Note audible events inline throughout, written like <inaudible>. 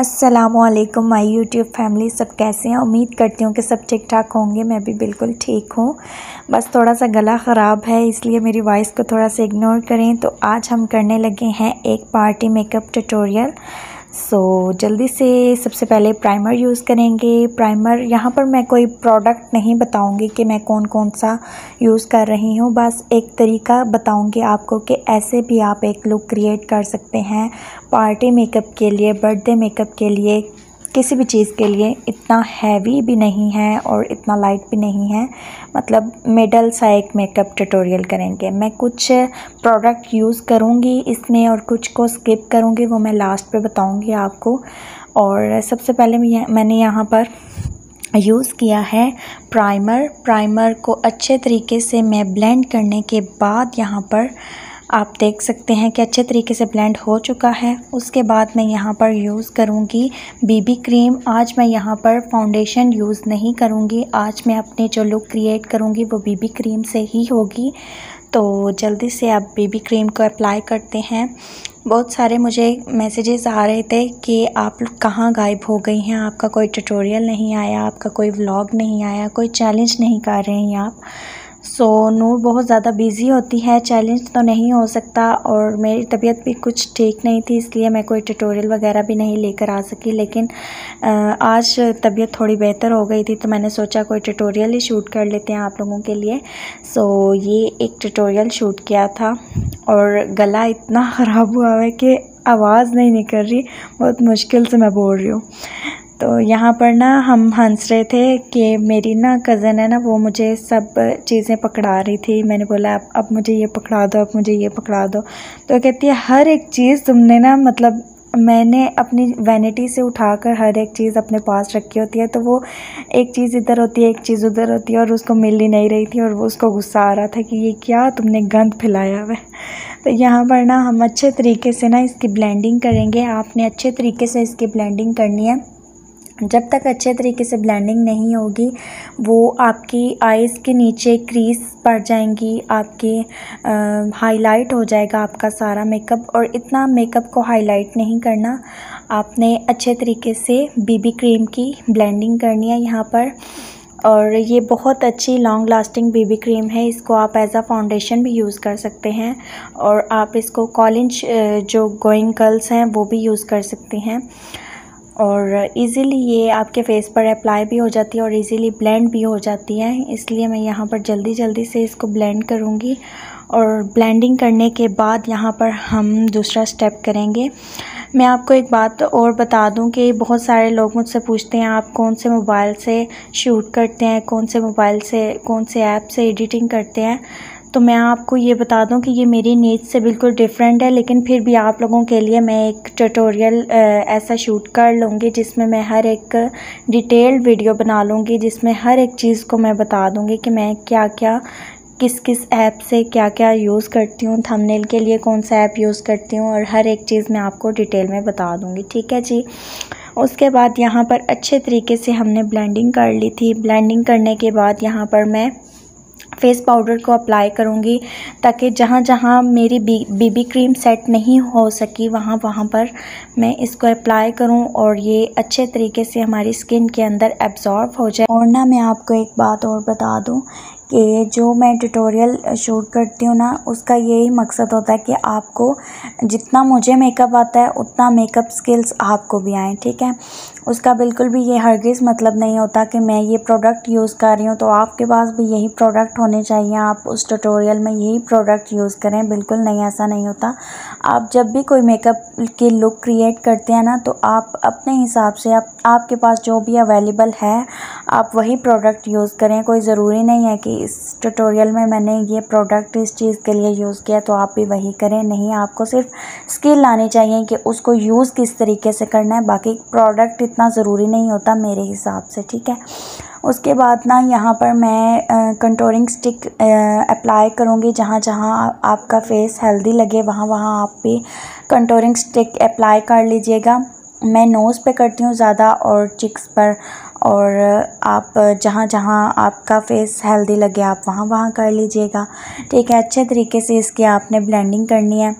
असलकम my YouTube family सब कैसे हैं? उम्मीद करती हूँ कि सब ठीक ठाक होंगे। मैं भी बिल्कुल ठीक हूँ। बस थोड़ा सा गला ख़राब है, इसलिए मेरी वॉइस को थोड़ा सा इग्नोर करें। तो आज हम करने लगे हैं एक party makeup tutorial so so, जल्दी से सबसे पहले प्राइमर यूज़ करेंगे। प्राइमर यहाँ पर मैं कोई प्रोडक्ट नहीं बताऊँगी कि मैं कौन कौन सा यूज़ कर रही हूँ। बस एक तरीका बताऊँगी आपको कि ऐसे भी आप एक लुक क्रिएट कर सकते हैं। पार्टी मेकअप के लिए बर्थडे मेकअप के लिए किसी भी चीज़ के लिए इतना हैवी भी नहीं है और इतना लाइट भी नहीं है। मतलब मिडल सा एक मेकअप ट्यूटोरियल करेंगे। मैं कुछ प्रोडक्ट यूज़ करूँगी इसमें और कुछ को स्किप करूँगी, वो मैं लास्ट पे बताऊँगी आपको। और सबसे पहले मैंने यहाँ पर यूज़ किया है प्राइमर प्राइमर को अच्छे तरीके से मैं ब्लेंड करने के बाद यहाँ पर आप देख सकते हैं कि अच्छे तरीके से ब्लेंड हो चुका है। उसके बाद मैं यहाँ पर यूज़ करूँगी बीबी क्रीम आज मैं यहाँ पर फाउंडेशन यूज़ नहीं करूँगी। आज मैं अपनी जो लुक क्रिएट करूँगी, वो बीबी क्रीम से ही होगी। तो जल्दी से आप बेबी क्रीम को अप्लाई करते हैं। बहुत सारे मुझे मैसेजेस आ रहे थे कि आप कहाँ गायब हो गई हैं। आपका कोई ट्यूटोरियल नहीं आया, आपका कोई व्लॉग नहीं आया, कोई चैलेंज नहीं कर रहे हैं आप। सो so, नूर बहुत ज़्यादा बिज़ी होती है चैलेंज तो नहीं हो सकता और मेरी तबीयत भी कुछ ठीक नहीं थी इसलिए मैं कोई ट्यूटोरियल वगैरह भी नहीं लेकर आ सकी लेकिन आज तबीयत थोड़ी बेहतर हो गई थी तो मैंने सोचा कोई ट्यूटोरियल ही शूट कर लेते हैं आप लोगों के लिए। सो so, ये एक ट्यूटोरियल शूट किया था और गला इतना <laughs> ख़राब हुआ है कि आवाज़ नहीं निकल रही बहुत मुश्किल से मैं बोल रही हूँ। तो यहाँ पर ना हम हंस रहे थे कि मेरी ना कज़न है ना, वो मुझे सब चीज़ें पकड़ा रही थी। मैंने बोला, अब अब मुझे ये पकड़ा दो, अब मुझे ये पकड़ा दो। तो कहती है, हर एक चीज़ तुमने ना मतलब मैंने अपनी वैनिटी से उठाकर हर एक चीज़ अपने पास रखी होती है तो वो एक चीज़ इधर होती है, एक चीज़ उधर होती है और उसको मिल ही नहीं रही थी और वो उसको गुस्सा आ रहा था कि ये क्या तुमने गंद फैलाया हुआ तो यहाँ पर ना हम अच्छे तरीके से ना इसकी ब्लेंडिंग करेंगे। आपने अच्छे तरीके से इसकी ब्लेंडिंग करनी है। जब तक अच्छे तरीके से ब्लेंडिंग नहीं होगी, वो आपकी आइज़ के नीचे क्रीज पड़ जाएँगी, आपके हाईलाइट हो जाएगा आपका सारा मेकअप और इतना मेकअप को हाईलाइट नहीं करना। आपने अच्छे तरीके से बीबी क्रीम की ब्लेंडिंग करनी है यहाँ पर और ये बहुत अच्छी लॉन्ग लास्टिंग बेबी क्रीम है। इसको आप एज आ फाउंडेशन भी यूज़ कर सकते हैं और आप इसको कॉलेज जो गोइंग गर्ल्स हैं वो भी यूज़ कर सकते हैं। और इजीली ये आपके फेस पर अप्लाई भी हो जाती है और इजीली ब्लेंड भी हो जाती है। इसलिए मैं यहाँ पर जल्दी जल्दी से इसको ब्लेंड करूँगी और ब्लेंडिंग करने के बाद यहाँ पर हम दूसरा स्टेप करेंगे। मैं आपको एक बात और बता दूँ कि बहुत सारे लोग मुझसे पूछते हैं, आप कौन से मोबाइल से शूट करते हैं, कौन से मोबाइल से, कौन से ऐप से एडिटिंग करते हैं। तो मैं आपको ये बता दूँ कि ये मेरी नीड से बिल्कुल डिफरेंट है, लेकिन फिर भी आप लोगों के लिए मैं एक ट्यूटोरियल ऐसा शूट कर लूँगी जिसमें मैं हर एक डिटेल्ड वीडियो बना लूँगी, जिसमें हर एक चीज़ को मैं बता दूँगी कि मैं क्या क्या किस किस ऐप से क्या क्या यूज़ करती हूँ थंबनेल के लिए कौन सा ऐप यूज़ करती हूँ और हर एक चीज़ मैं आपको डिटेल में बता दूँगी, ठीक है जी? उसके बाद यहाँ पर अच्छे तरीके से हमने ब्लेंडिंग कर ली थी। ब्लेंडिंग करने के बाद यहाँ पर मैं फेस पाउडर को अप्लाई करूँगी ताकि जहाँ जहाँ मेरी बीबी क्रीम सेट नहीं हो सकी, वहाँ वहाँ पर मैं इसको अप्लाई करूँ और ये अच्छे तरीके से हमारी स्किन के अंदर एब्ज़ॉर्ब हो जाए। और ना मैं आपको एक बात और बता दूँ कि जो मैं ट्यूटोरियल शूट करती हूँ ना, उसका यही मकसद होता है कि आपको जितना मुझे मेकअप आता है, उतना मेकअप स्किल्स आपको भी आएँ, ठीक है? उसका बिल्कुल भी ये हरगिज़ मतलब नहीं होता कि मैं ये प्रोडक्ट यूज़ कर रही हूँ तो आपके पास भी यही प्रोडक्ट होने चाहिए। आप उस ट्यूटोरियल में यही प्रोडक्ट यूज़ करें। बिल्कुल नहीं, ऐसा नहीं होता। आप जब भी कोई मेकअप की लुक क्रिएट करते हैं ना तो आप अपने हिसाब से आप, आपके पास जो भी अवेलेबल है, आप वही प्रोडक्ट यूज़ करें। कोई ज़रूरी नहीं है कि इस ट्यूटोरियल में मैंने ये प्रोडक्ट इस चीज़ के लिए यूज़ किया तो आप भी वही करें। नहीं, आपको सिर्फ़ स्किल आनी चाहिए कि उसको यूज़ किस तरीके से करना है। बाकी प्रोडक्ट इतना ज़रूरी नहीं होता मेरे हिसाब से, ठीक है? उसके बाद ना यहाँ पर मैं कंटोरिंग स्टिक अप्लाई करूँगी जहाँ जहाँ आपका फेस हेल्दी लगे, वहाँ वहाँ आप भी कंटोरिंग स्टिक अप्लाई कर लीजिएगा। मैं नोज़ पे करती हूँ ज़्यादा और चिक्स पर, और आप जहाँ जहाँ आपका फेस हेल्दी लगे, आप वहाँ वहाँ कर लीजिएगा। ठीक है, अच्छे तरीके से इसकी आपने ब्लेंडिंग करनी है।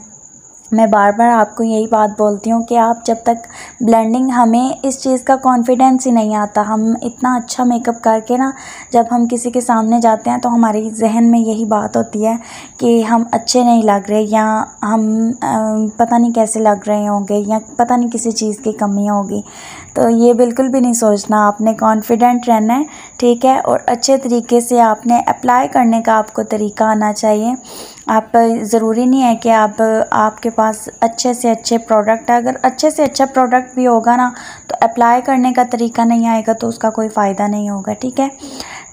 मैं बार बार आपको यही बात बोलती हूँ कि आप जब तक ब्लेंडिंग हमें इस चीज़ का कॉन्फिडेंस ही नहीं आता, हम इतना अच्छा मेकअप करके ना, जब हम किसी के सामने जाते हैं तो हमारे जहन में यही बात होती है कि हम अच्छे नहीं लग रहे या हम पता नहीं कैसे लग रहे होंगे या पता नहीं किसी चीज़ की कमी होगी। तो ये बिल्कुल भी नहीं सोचना, आपने कॉन्फिडेंट रहना है, ठीक है? और अच्छे तरीके से आपने अप्लाई करने का आपको तरीका आना चाहिए। आप, ज़रूरी नहीं है कि आप, आपके पास अच्छे से अच्छे प्रोडक्ट अगर अच्छे से अच्छा प्रोडक्ट भी होगा ना तो अप्लाई करने का तरीका नहीं आएगा तो उसका कोई फ़ायदा नहीं होगा, ठीक है?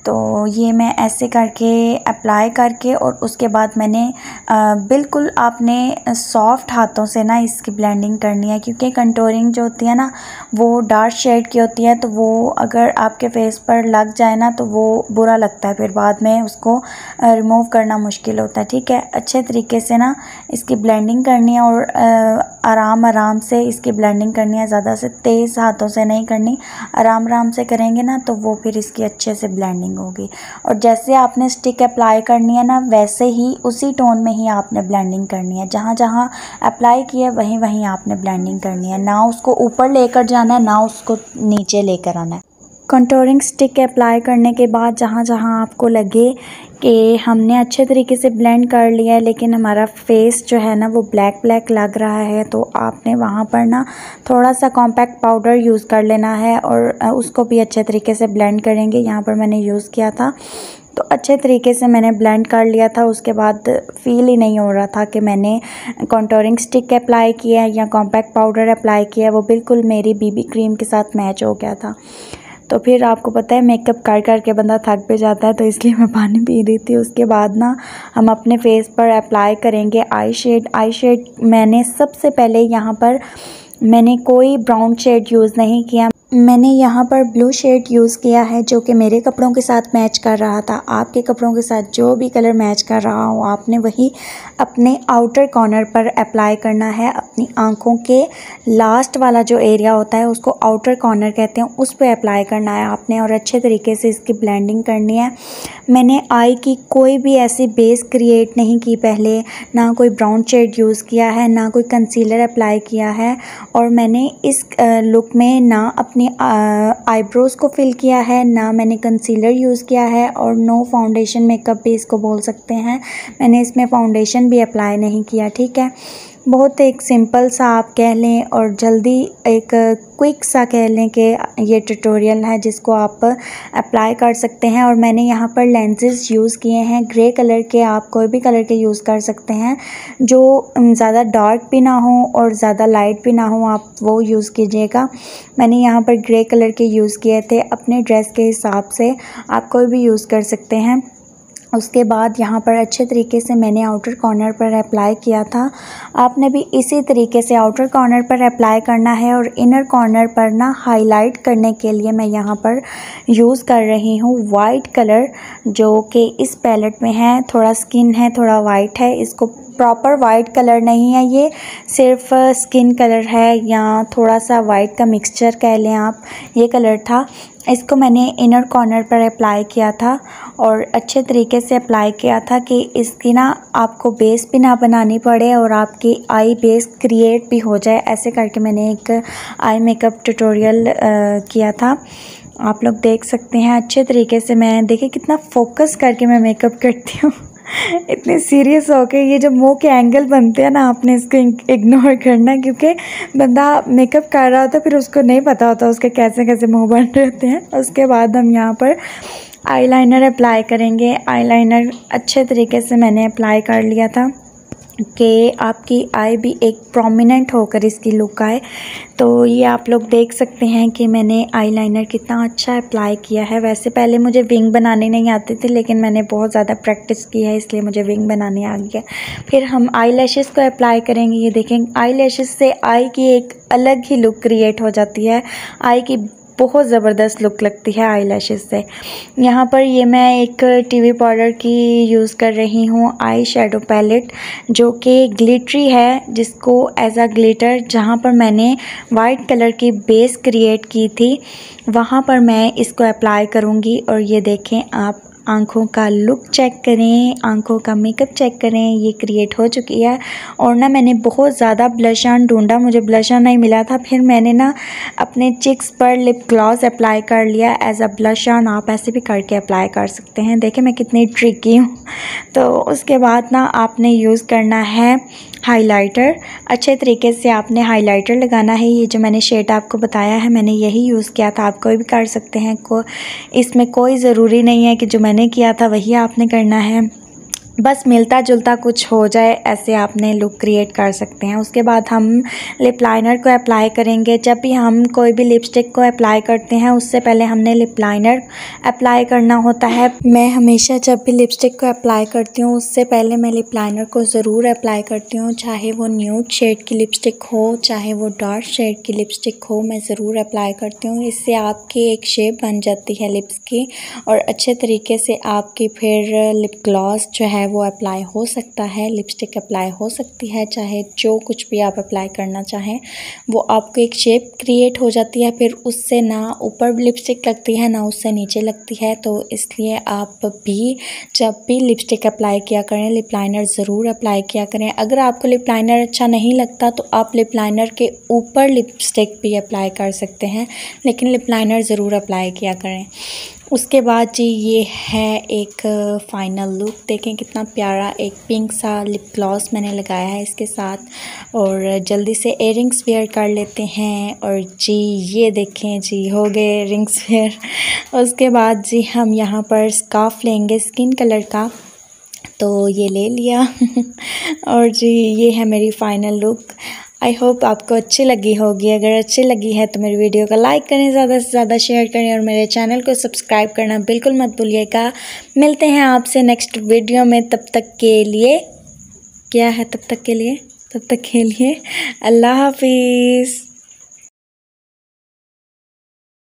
तो ये मैं ऐसे करके अप्लाई करके और उसके बाद मैंने बिल्कुल आपने सॉफ्ट हाथों से ना इसकी ब्लेंडिंग करनी है क्योंकि कंटोरिंग जो होती है ना, वो डार्क शेड की होती है तो वो अगर आपके फेस पर लग जाए ना तो वो बुरा लगता है। फिर बाद में उसको रिमूव करना मुश्किल होता है। ठीक है? अच्छे तरीके से ना इसकी ब्लेंडिंग करनी है और आराम आराम से इसकी ब्लेंडिंग करनी है। ज़्यादा से तेज़ हाथों से नहीं करनी। आराम आराम से करेंगे ना तो वो फिर इसकी अच्छे से ब्लेंडिंग ब्लेंडिंग होगी। और जैसे आपने स्टिक अप्लाई करनी है ना, वैसे ही उसी टोन में ही आपने ब्लेंडिंग करनी है। जहाँ जहाँ अप्लाई किया वहीं वहीं आपने ब्लेंडिंग करनी है। ना उसको ऊपर लेकर जाना है, ना उसको नीचे लेकर आना है। कंटोरिंग स्टिक अप्लाई करने के बाद जहाँ जहाँ आपको लगे कि हमने अच्छे तरीके से ब्लेंड कर लिया है, लेकिन हमारा फेस जो है ना वो ब्लैक ब्लैक लग रहा है तो आपने वहाँ पर ना थोड़ा सा कॉम्पैक्ट पाउडर यूज़ कर लेना है और उसको भी अच्छे तरीके से ब्लेंड करेंगे। यहाँ पर मैंने यूज़ किया था तो अच्छे तरीके से मैंने ब्लेंड कर लिया था। उसके बाद फील ही नहीं हो रहा था कि मैंने कॉन्टोरिंग स्टिक अप्लाई किया है या कॉम्पैक्ट पाउडर अप्लाई किया है, वो बिल्कुल मेरी बीबी क्रीम के साथ मैच हो गया था। तो फिर आपको पता है मेकअप कर कर के बंदा थक पे जाता है तो इसलिए मैं पानी पी रही थी। उसके बाद ना, हम अपने फेस पर अप्लाई करेंगे आई शेड आई शेड मैंने सबसे पहले यहाँ पर, मैंने कोई ब्राउन शेड यूज़ नहीं किया। मैंने यहाँ पर ब्लू शेड यूज़ किया है, जो कि मेरे कपड़ों के साथ मैच कर रहा था। आपके कपड़ों के साथ जो भी कलर मैच कर रहा हो, आपने वही अपने आउटर कॉर्नर पर अप्लाई करना है। अपनी आँखों के लास्ट वाला जो एरिया होता है, उसको आउटर कॉर्नर कहते हैं। उस पर अप्लाई करना है आपने और अच्छे तरीके से इसकी ब्लेंडिंग करनी है। मैंने आई की कोई भी ऐसी बेस क्रिएट नहीं की पहले। ना कोई ब्राउन शेड यूज़ किया है, ना कोई कंसीलर अप्लाई किया है और मैंने इस लुक में ना अपने आईब्रोज़ को फिल किया है, ना मैंने कंसीलर यूज़ किया है और नो फाउंडेशन मेकअप भी इसको बोल सकते हैं। मैंने इसमें फाउंडेशन भी अप्लाई नहीं किया, ठीक है? बहुत एक सिंपल सा आप कह लें और जल्दी एक क्विक सा कह लें कि ये ट्यूटोरियल है जिसको आप अप्लाई कर सकते हैं और मैंने यहाँ पर लेंसेज यूज़ किए हैं। ग्रे कलर के आप कोई भी कलर के यूज़ कर सकते हैं। जो ज़्यादा डार्क भी ना हो और ज़्यादा लाइट भी ना हो, आप वो यूज़ कीजिएगा। मैंने यहाँ पर ग्रे कलर के यूज़ किए थे। अपने ड्रेस के हिसाब से आप कोई भी यूज़ कर सकते हैं। उसके बाद यहाँ पर अच्छे तरीके से मैंने आउटर कॉर्नर पर अप्लाई किया था। आपने भी इसी तरीके से आउटर कॉर्नर पर अप्लाई करना है और इनर कॉर्नर पर ना हाईलाइट करने के लिए मैं यहाँ पर यूज़ कर रही हूँ। वाइट कलर जो कि इस पैलेट में है, थोड़ा स्किन है, थोड़ा वाइट है, इसको प्रॉपर वाइट कलर नहीं है ये, सिर्फ़ स्किन कलर है या थोड़ा सा वाइट का मिक्सचर कह लें आप, ये कलर था। इसको मैंने इनर कॉर्नर पर अप्लाई किया था और अच्छे तरीके से अप्लाई किया था कि इसकी ना आपको बेस भी ना बनानी पड़े और आपकी आई बेस क्रिएट भी हो जाए। ऐसे करके मैंने एक आई मेकअप ट्यूटोरियल किया था। आप लोग देख सकते हैं, अच्छे तरीके से मैं, देखिए कितना फोकस करके मैं मेकअप करती हूँ। इतने सीरियस हो के ये जब मुँह के एंगल बनते हैं ना, आपने इसको इग्नोर करना क्योंकि बंदा मेकअप कर रहा होता है, फिर उसको नहीं पता होता उसके कैसे कैसे मुँह बन रहे होते हैं। उसके बाद हम यहाँ पर आईलाइनर अप्लाई करेंगे। आईलाइनर अच्छे तरीके से मैंने अप्लाई कर लिया था। कि आपकी आई भी एक प्रोमिनेंट होकर इसकी लुक आए। तो ये आप लोग देख सकते हैं कि मैंने आईलाइनर कितना अच्छा अप्लाई किया है। वैसे पहले मुझे विंग बनाने नहीं आते थे, लेकिन मैंने बहुत ज़्यादा प्रैक्टिस की है, इसलिए मुझे विंग बनाने आ गया। फिर हम आई लैशेज़ को अप्लाई करेंगे। ये देखें आई लैशेज़ से आई की एक अलग ही लुक क्रिएट हो जाती है। आई की बहुत ज़बरदस्त लुक लगती है आई से। यहाँ पर ये मैं एक टीवी पाउडर की यूज़ कर रही हूँ आई शेडो पैलेट जो कि ग्लिटरी है, जिसको एज अ ग्लिटर जहाँ पर मैंने वाइट कलर की बेस क्रिएट की थी, वहाँ पर मैं इसको अप्लाई करूँगी और ये देखें आप आँखों का लुक चेक करें, आँखों का मेकअप चेक करें, ये क्रिएट हो चुकी है। और ना मैंने बहुत ज़्यादा ब्लश ऑन ढूंढा, मुझे ब्लश ऑन नहीं मिला था। फिर मैंने ना अपने चिक्स पर लिप ग्लॉस अप्लाई कर लिया। एज अ ब्लश ऑन आप ऐसे भी करके अप्लाई कर सकते हैं। देखें मैं कितनी ट्रिकी हूँ। तो उसके बाद ना आपने यूज़ करना है हाइलाइटर अच्छे तरीके से आपने हाइलाइटर लगाना है। ये जो मैंने शेड आपको बताया है, मैंने यही यूज़ किया था। आप कोई भी कर सकते हैं। को इसमें कोई ज़रूरी नहीं है कि जो मैंने किया था वही आपने करना है। बस मिलता जुलता कुछ हो जाए, ऐसे आपने लुक क्रिएट कर सकते हैं। उसके बाद हम लिप लाइनर को अप्लाई करेंगे। जब भी हम कोई भी लिपस्टिक को अप्लाई करते हैं, उससे पहले हमने लिप लाइनर अप्लाई करना होता है। मैं हमेशा जब भी लिपस्टिक को अप्लाई करती हूँ, उससे पहले मैं लिप लाइनर को ज़रूर अप्लाई करती हूँ। चाहे वो न्यूड शेड की लिपस्टिक हो, चाहे वो डार्क शेड की लिपस्टिक हो, मैं ज़रूर अप्लाई करती हूँ। इससे आपकी एक शेप बन जाती है लिप्स की और अच्छे तरीके से आपकी फिर लिप ग्लॉस जो है वो अप्लाई हो सकता है लिपस्टिक अप्लाई हो सकती है, चाहे जो कुछ भी आप अप्लाई करना चाहें, वो आपको एक शेप क्रिएट हो जाती है, फिर उससे ना ऊपर लिपस्टिक लगती है, ना उससे नीचे लगती है तो इसलिए आप भी जब भी लिपस्टिक अप्लाई किया करें लिप लाइनर ज़रूर अप्लाई किया करें। अगर आपको लिप लाइनर अच्छा नहीं लगता तो आप लिप लाइनर के ऊपर लिपस्टिक भी अप्लाई कर सकते हैं, लेकिन लिप लाइनर ज़रूर अप्लाई किया करें। उसके बाद जी ये है एक फ़ाइनल लुक देखें कितना प्यारा एक पिंक सा लिप ग्लॉस मैंने लगाया है इसके साथ। और जल्दी से एयरिंग्स वेयर कर लेते हैं। और जी ये देखें, जी हो गए रिंग्स वेयर उसके बाद जी हम यहाँ पर स्काफ लेंगे स्किन कलर का। तो ये ले लिया। <laughs> और जी ये है मेरी फ़ाइनल लुक आई होप आपको अच्छी लगी होगी। अगर अच्छी लगी है तो मेरी वीडियो को लाइक करें, ज़्यादा से ज़्यादा शेयर करें और मेरे चैनल को सब्सक्राइब करना बिल्कुल मत भूलिएगा। मिलते हैं आपसे नेक्स्ट वीडियो में। तब तक के लिए, क्या है तब तक के लिए? तब तक के लिए, अल्लाह हाफिज़।